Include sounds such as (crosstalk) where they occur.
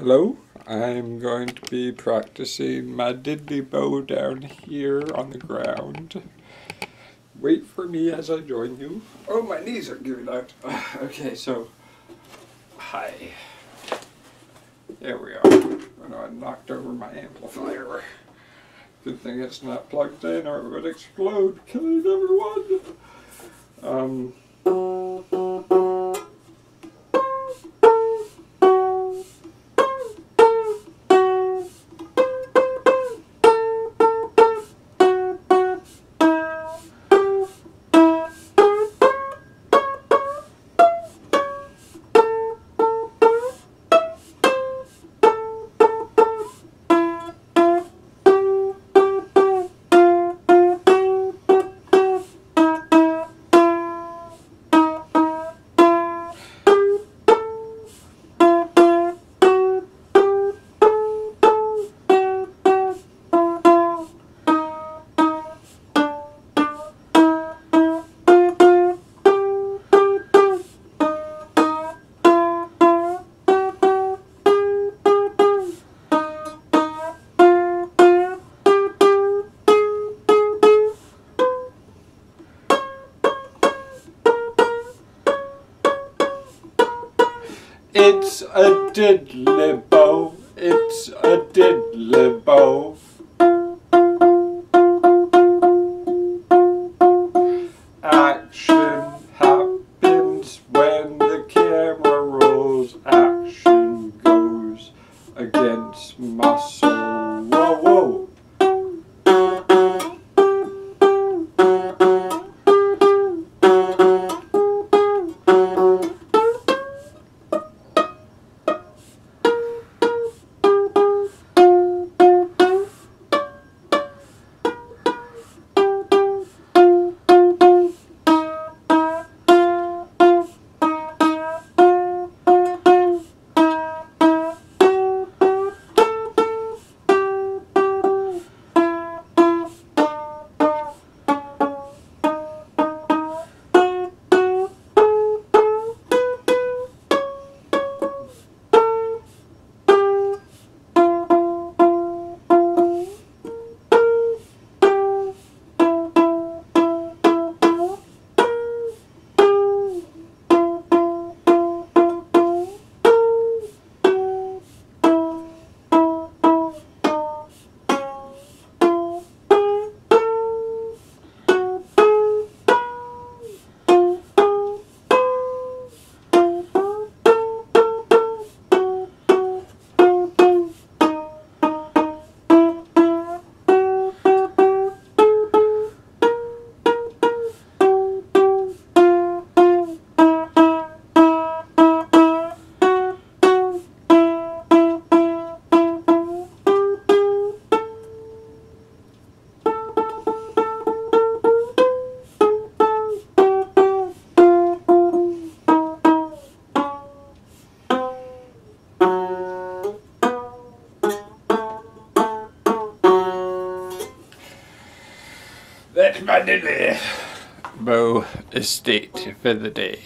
Hello, I'm going to be practicing my diddley bow down here on the ground. Wait for me as I join you. Oh, my knees are giving out. (sighs) Okay, so, hi. There we are. I knocked over my amplifier. Good thing it's not plugged in or it would explode, killing everyone. Um, It's a diddley bow, it's a diddley bow. Action happens when the camera rolls, action goes against my That's my diddley bow estate for the day.